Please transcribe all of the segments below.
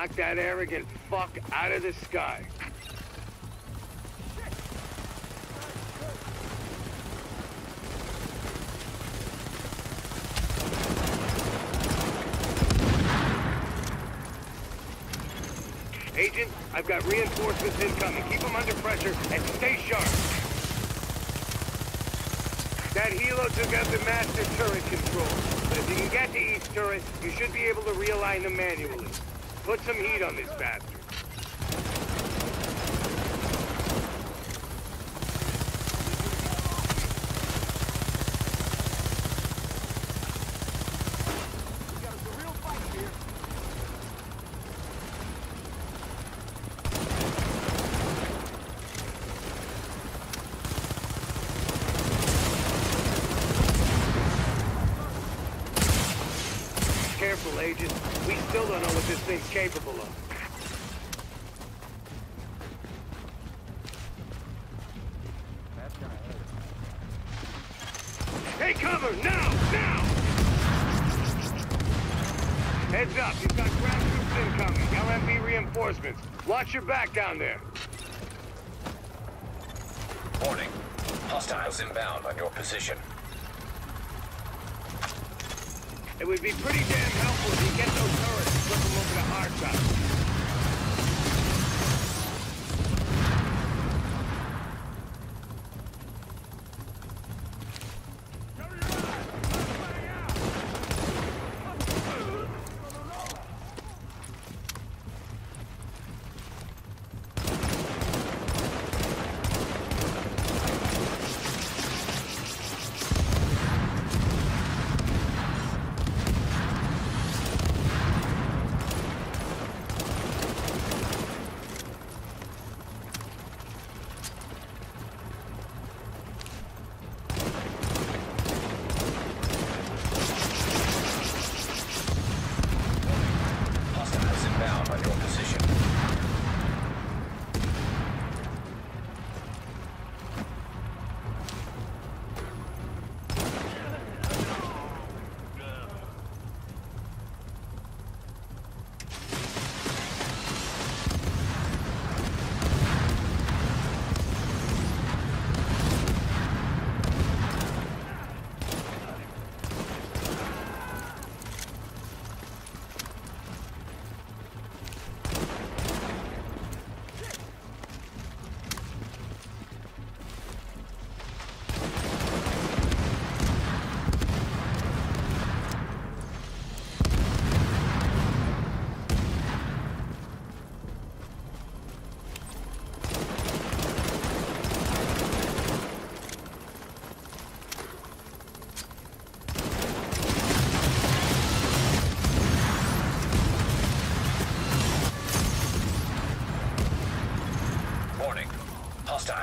Knock that arrogant fuck out of the sky. Agent, I've got reinforcements incoming. Keep them under pressure and stay sharp. That helo took out the master turret control. But if you can get to each turret, you should be able to realign them manually. Put some heat on this bastard. Careful, Agent. We still don't know what this thing's capable of. Hey, cover! Now! Now! Heads up, you've got ground troops incoming. LMB reinforcements. Watch your back down there. Warning. Hostiles inbound on your position. It would be pretty damn helpful if you get those turrets and flip them over to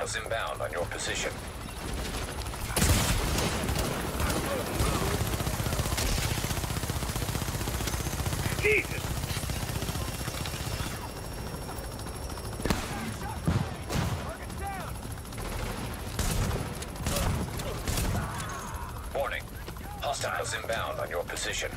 Hostiles inbound on your position. Jesus! Warning. Hostiles inbound on your position.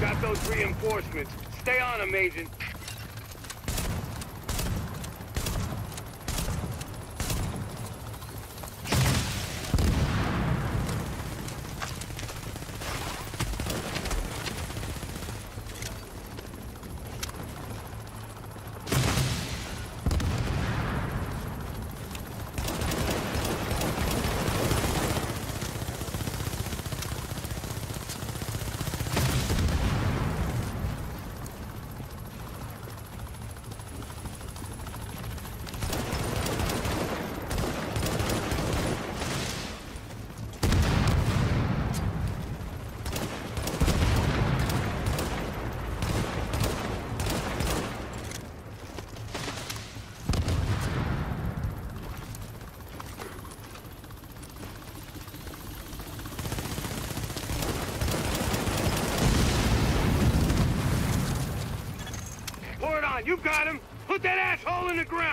Got those reinforcements. Stay on them, Agent. on, you got him! Put that asshole in the ground!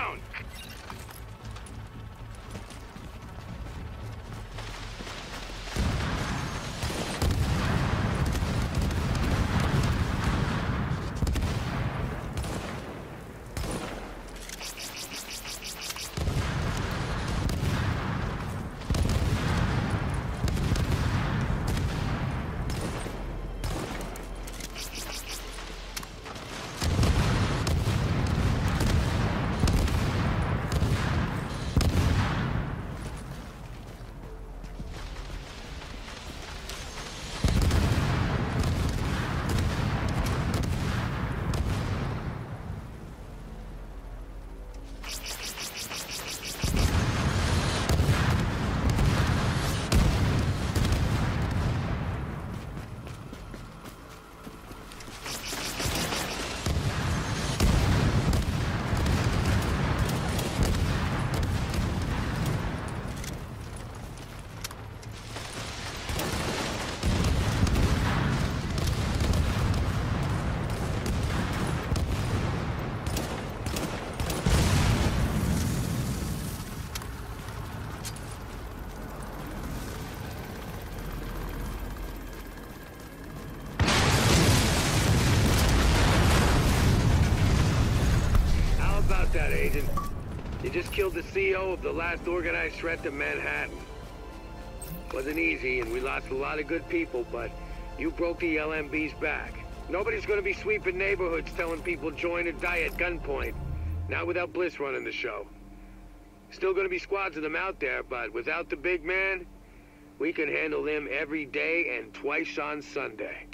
Of the last organized threat to Manhattan. Wasn't easy, and we lost a lot of good people, but you broke the LMB's back. Nobody's gonna be sweeping neighborhoods telling people join or die at gunpoint. Not without Bliss running the show. Still gonna be squads of them out there, but without the big man, we can handle them every day and twice on Sunday.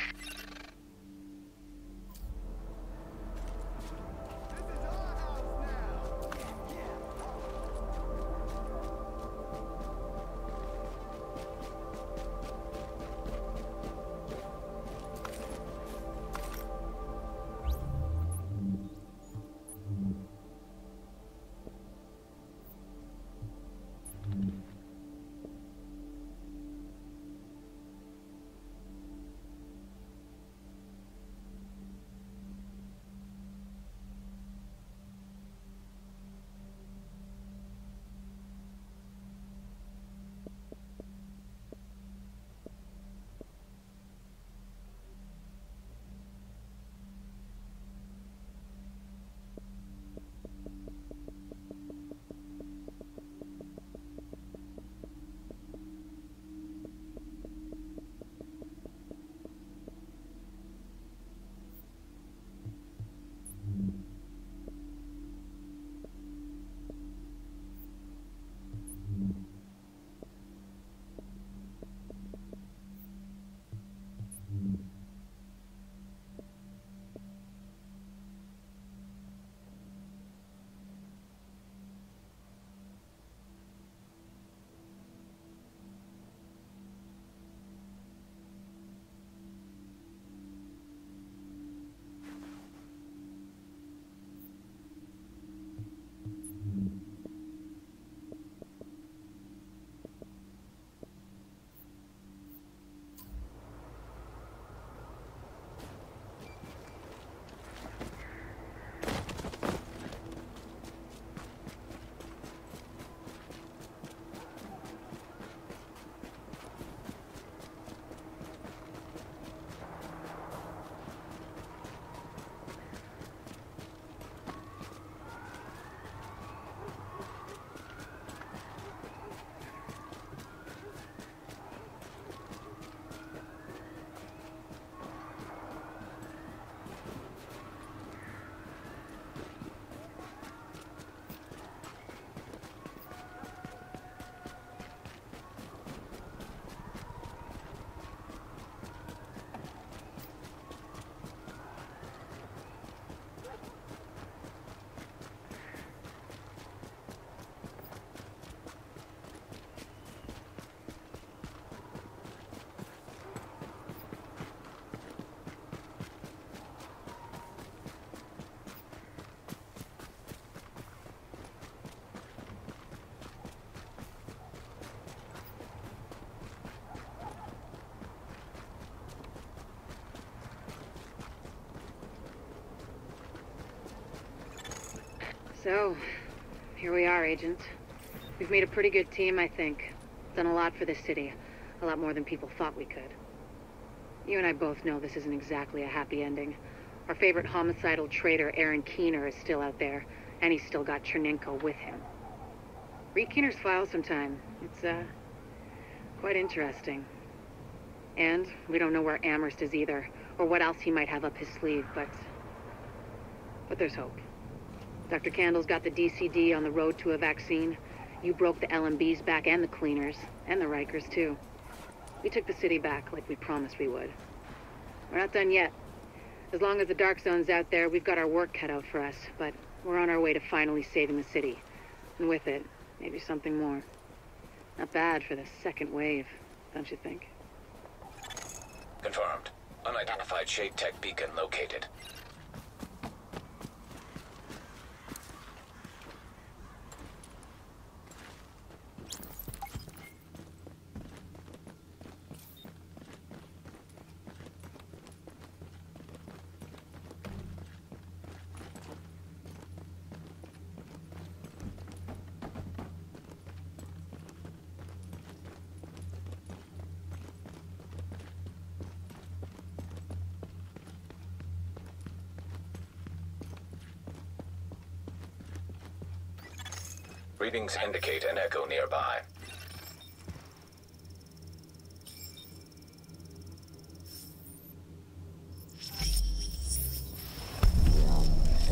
So, here we are, Agent. We've made a pretty good team, I think. Done a lot for this city. A lot more than people thought we could. You and I both know this isn't exactly a happy ending. Our favorite homicidal traitor, Aaron Keener, is still out there, and he's still got Tchernenko with him. Read Keener's file sometime. It's, uh, quite interesting. And we don't know where Amherst is either, or what else he might have up his sleeve, but... But there's hope. Dr. Kandel's got the DCD on the road to a vaccine. You broke the LMBs back and the cleaners, and the Rikers too. We took the city back like we promised we would. We're not done yet. As long as the Dark Zone's out there, we've got our work cut out for us, but we're on our way to finally saving the city. And with it, maybe something more. Not bad for the second wave, don't you think? Confirmed. Unidentified Shade Tech beacon located. Readings indicate an echo nearby.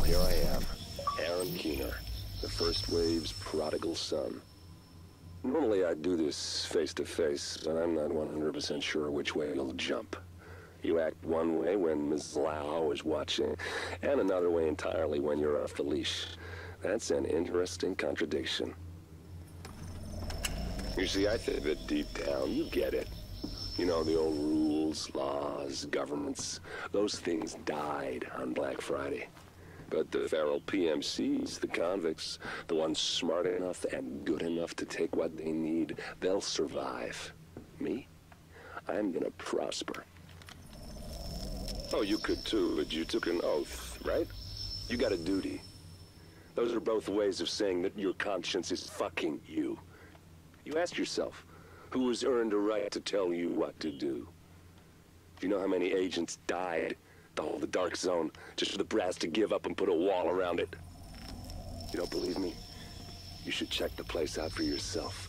Here I am, Aaron Keener, the first wave's prodigal son. Normally I'd do this face to face, but I'm not 100% sure which way you'll jump. You act one way when Ms. Lau is watching, and another way entirely when you're off the leash. That's an interesting contradiction. You see, I think that deep down, you get it. You know, the old rules, laws, governments, those things died on Black Friday. But the feral PMCs, the convicts, the ones smart enough and good enough to take what they need, they'll survive. Me? I'm gonna prosper. Oh, you could too, but you took an oath, right? You got a duty. Those are both ways of saying that your conscience is fucking you. You ask yourself, who has earned a right to tell you what to do? Do you know how many agents died to hold the Dark Zone just for the brass to give up and put a wall around it? You don't believe me? You should check the place out for yourself.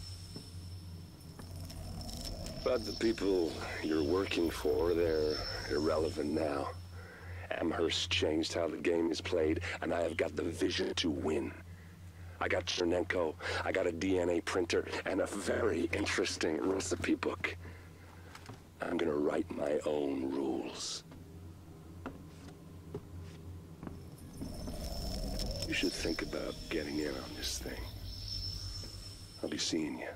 But the people you're working for, they're irrelevant now. Amherst changed how the game is played, and I have got the vision to win. I got Tchernenko, I got a DNA printer, and a very interesting recipe book. I'm gonna write my own rules. You should think about getting in on this thing. I'll be seeing you.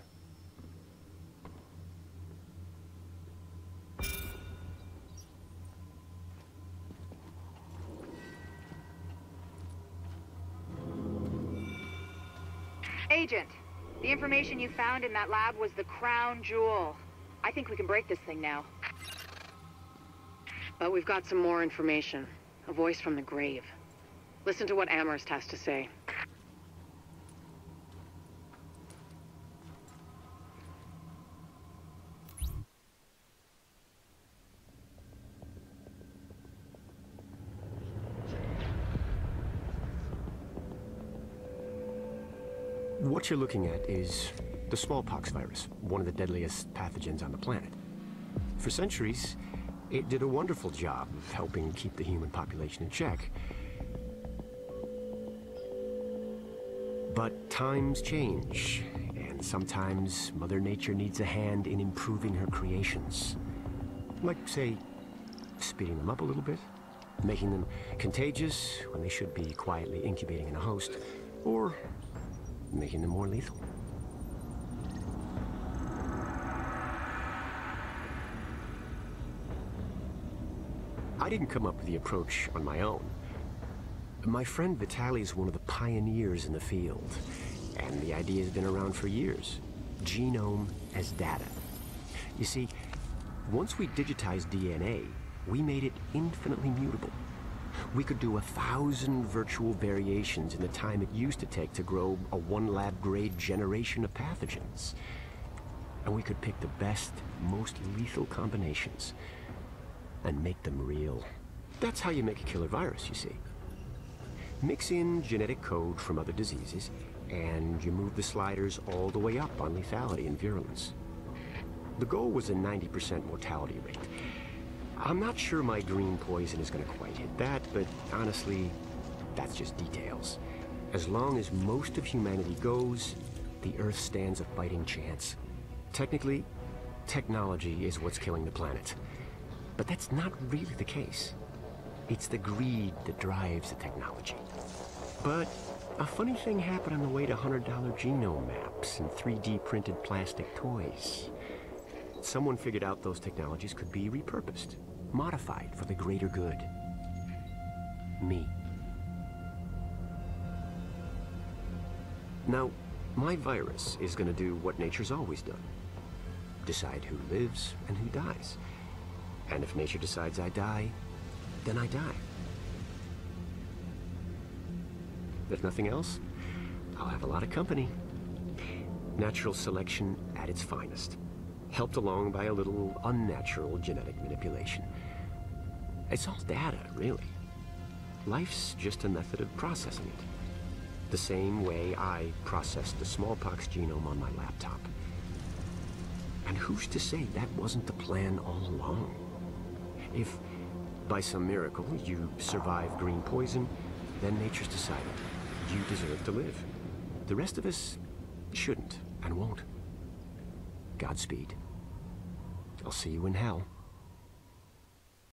Agent, the information you found in that lab was the crown jewel. I think we can break this thing now. But we've got some more information. A voice from the grave. Listen to what Amherst has to say. What you're looking at is the smallpox virus, one of the deadliest pathogens on the planet. For centuries, it did a wonderful job of helping keep the human population in check. But times change, and sometimes Mother Nature needs a hand in improving her creations. Like, say, speeding them up a little bit, making them contagious when they should be quietly incubating in a host, or making them more lethal. I didn't come up with the approach on my own. My friend Vitaly is one of the pioneers in the field, and the idea has been around for years. Genome as data. You see, once we digitized DNA, we made it infinitely mutable. We could do a thousand virtual variations in the time it used to take to grow a one lab grade generation of pathogens. And we could pick the best, most lethal combinations and make them real. That's how you make a killer virus, you see. Mix in genetic code from other diseases, and you move the sliders all the way up on lethality and virulence. The goal was a 90% mortality rate. I'm not sure my green poison is going to quite hit that, but honestly, that's just details. As long as most of humanity goes, the Earth stands a fighting chance. Technically, technology is what's killing the planet. But that's not really the case. It's the greed that drives the technology. But a funny thing happened on the way to $100 genome maps and 3D printed plastic toys. Someone figured out those technologies could be repurposed, modified for the greater good. Me. Now, my virus is going to do what nature's always done. Decide who lives and who dies. And if nature decides I die, then I die. If nothing else, I'll have a lot of company. Natural selection at its finest. Helped along by a little unnatural genetic manipulation. It's all data, really. Life's just a method of processing it. The same way I processed the smallpox genome on my laptop. And who's to say that wasn't the plan all along? If, by some miracle, you survive green poison, then nature's decided you deserve to live. The rest of us shouldn't and won't. Godspeed. I'll see you in hell.